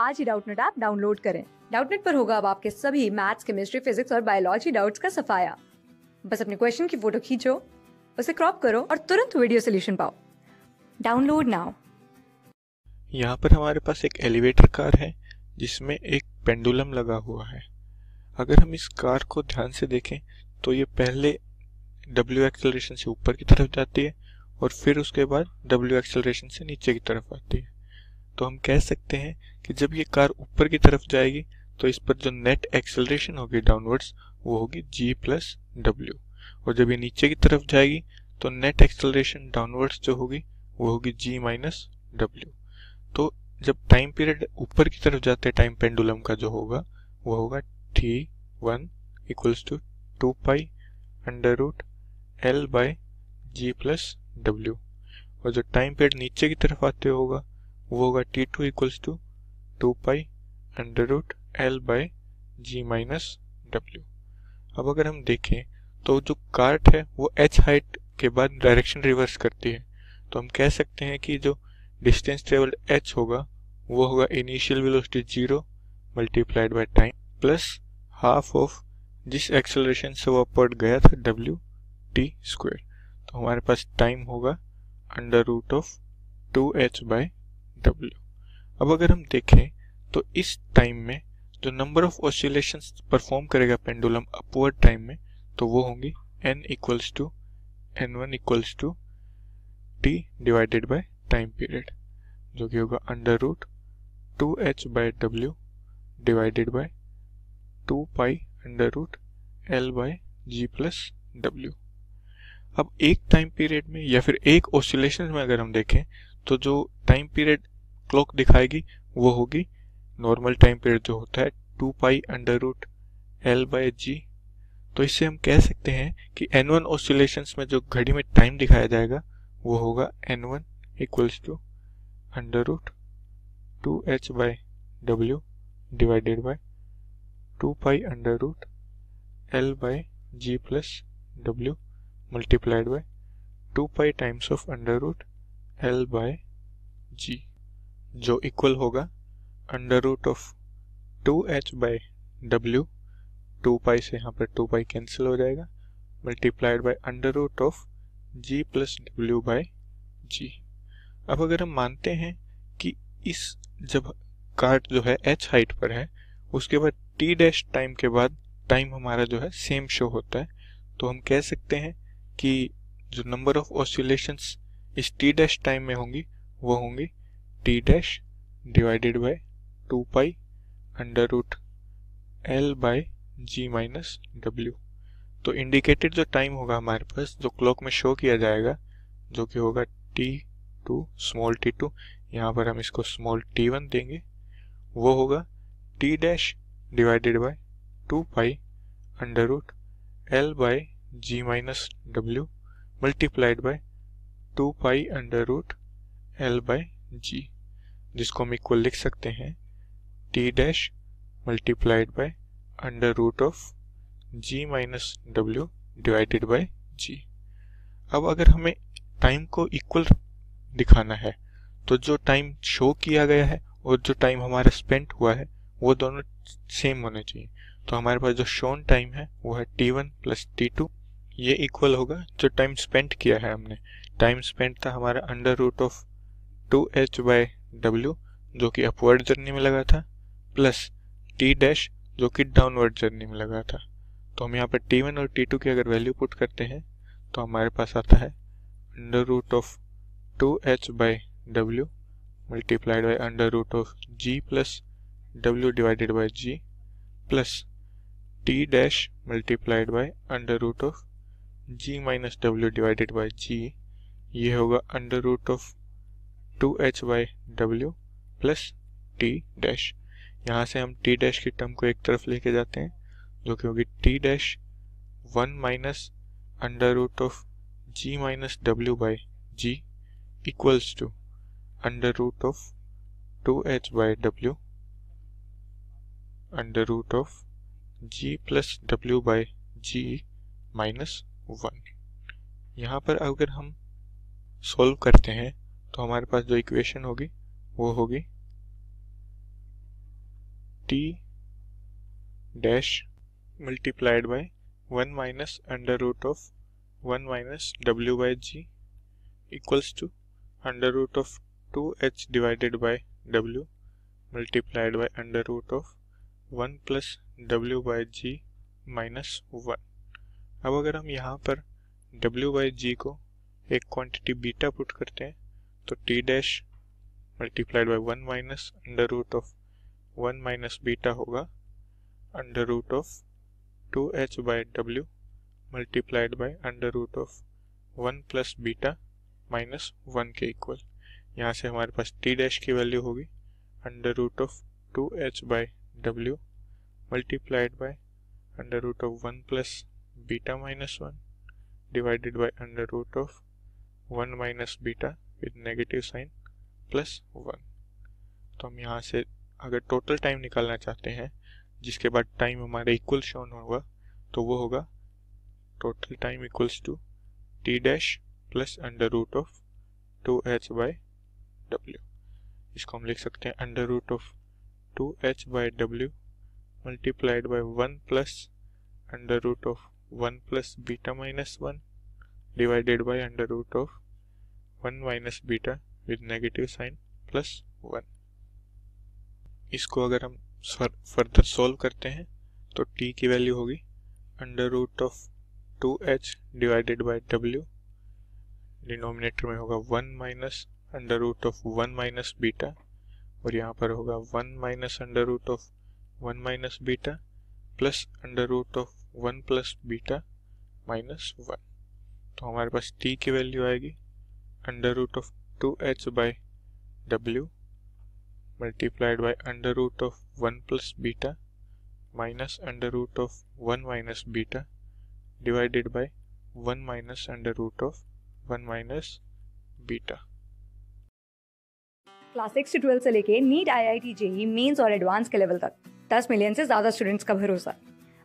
आज ही Doubtnut app download करें। डाउटनेट पर होगा अब आपके सभी मैथ्स केमिस्ट्री फिजिक्स और बायोलॉजी डाउट्स का सफाया। बस अपने क्वेश्चन की फ़ोटो खींचो, उसे क्रॉप करो और तुरंत वीडियो सोल्यूशन पाओ। डाउनलोड नाउ यहाँ पर हमारे पास एक एलिवेटर कार है, जिसमें एक पेंडुलम लगा हुआ है। अगर हम इस कार को ध्यान से देखें तो ये पहले W एक्सेलरेशन से ऊपर की तरफ़ जाती है और फिर उसके बाद W एक्सेलरेशन से नीचे की तरफ़ आती है। तो हम कह सकते हैं कि जब ये कार ऊपर की तरफ़ जाएगी तो इस पर जो नेट एक्सेलरेशन होगी डाउनवर्ड्स वो होगी g प्लस डब्ल्यू और जब ये नीचे की तरफ़ जाएगी तो नेट एक्सेलरेशन डाउनवर्ड्स जो होगी, वो होगी g माइनस डब्ल्यू तो जब टाइम पीरियड ऊपर की तरफ़ जाते हैं टाइम पेंडुलम का जो होगा, वो होगा T one equals to two pi under root L by G plus W और जो टाइम पीरियड नीचे की तरफ़ आते होगा वो होगा T two equals to two pi under root L by G minus W अब अगर हम देखें तो जो कार्ट है, वो एच हाइट के बाद डायरेक्शन रिवर्स करती है। तो हम कह सकते हैं कि जो डिस्टेंस ट्रेवल्ड एच होगा, वो होगा initial velocity zero multiplied by time plus half of जिस एक्सेलरेशन से वो अपवर्ड गया था डब्ल्यू टी स्क्वायर तो हमारे पास टाइम होगा under root of two H by W अब अगर हम देखें तो इस टाइम में जो नंबर ऑफ़ ऑसिलेशंस परफॉर्म करेगा पेंडुलम अपवर्ड टाइम में तो वो होंगी n equals to N one equals to T divided by time period जो कि होगा under root two H by W divided by two pi under root L by G plus W अब एक time period में या फिर एक oscillation में अगर हम देखें तो जो टाइम पीरियड क्लॉक दिखाएगी, वो होगी नॉर्मल टाइम पीरियड जो होता है two pi under root L by G तो इससे हम कह सकते हैं कि एन वन ऑसिलेशन में जो घड़ी में टाइम दिखाया जाएगा, वो होगा N one equals to under root two H by W divided by two pi under root L by G plus W multiplied by two pi times of under root L by G जो equal होगा under root of two H by W two pi से यहाँ पर two pi cancel हो जाएगा multiplied by under root of G plus W by G अब अगर हम मानते हैं कि इस जब कार्ड जो है एच हाइट पर है, उसके बाद टी डैश टाइम के बाद टाइम हमारा जो है सेम शो होता है तो हम कह सकते हैं कि जो नंबर ऑफ़ ऑसिलेशंस इस टी डैश टाइम में होंगी, वो होंगी T dash divided by two pi under root L by G minus W तो इंडिकेटेड जो टाइम होगा हमारे पास, जो क्लॉक में शो किया जाएगा, जो कि होगा T two small T two यहाँ पर हम इसको स्मॉल टी वन देंगे, वो होगा T dash divided by two pi under root L by G minus W multiplied by two pi under root L by G जिसको हम इक्वल लिख सकते हैं। T dash multiplied by under root of G minus W divided by G अब अगर हमें time को equal दिखाना है तो जो टाइम शो किया गया है और जो टाइम हमारा स्पेंड हुआ है, वो दोनों सेम होने चाहिए। तो हमारे पास जो शोन टाइम है, वो है T one plus T two ये इक्वल होगा जो टाइम स्पेंड किया है हमने। टाइम स्पेंड था हमारा under root of two H by W जो कि अपवर्ड जर्नी में लगा था प्लस टी डैश जो कि डाउनवर्ड जर्नी में लगा था। तो हम यहाँ पर टी वन और टी टू की अगर वैल्यू पुट करते हैं तो हमारे पास आता है under root of two H by W multiplied by under root of G plus W divided by G plus T dash multiplied by under root of G minus W divided by G ये होगा under root of two H by W plus T dash यहाँ से हम T dash की term को एक तरफ़ लेके जाते हैं, जो कि होगी T dash one minus under root of G minus W by G equals to under root of two H by W under root of G plus W by G minus one यहाँ पर अगर हम solve करते हैं तो हमारे पास जो equation होगी, वो होगी T dash multiplied by one minus under root of one minus W by G equals to under root of two H divided by W multiplied by under root of one plus W by G minus one अब अगर हम यहाँ पर W by जी को एक quantity beta put करते हैं तो t dash multiplied by one minus under root of one minus beta होगा। Under root of two h by W multiplied by under root of one plus beta minus one के equal यहाँ से हमारे पास T dash की value होगी। Under root of two h by W multiplied by under root of one plus beta minus one divided by under root of 1 minus beta with negative sign plus 1 तो हम यहाँ से अगर total time निकालना चाहते हैं, जिसके बाद टाइम हमारा इक्वल शोन होगा तो वो होगा total time equals to t dash plus under root of two h by W इसको हम लिख सकते हैं under root of two h by W multiplied by one plus under root of 1 plus beta minus 1 divided by under root of 1 minus beta with negative sign plus 1 इसको अगर हम further solve करते हैं तो t की value होगी under root of two h divided by W denominator में होगा one minus under root of one minus beta और यहाँ पर होगा one minus under root of one minus beta plus under root of one plus beta minus one तो हमारे पास t की वैल्यू आएगी under root of two h by W multiplied by under root of one plus beta minus under root of one minus beta divided by one minus under root of one minus beta class six twelfth से लेके NEET I I T JEE mains और advance के level तक। दस million से ज़्यादा students का भरोसा।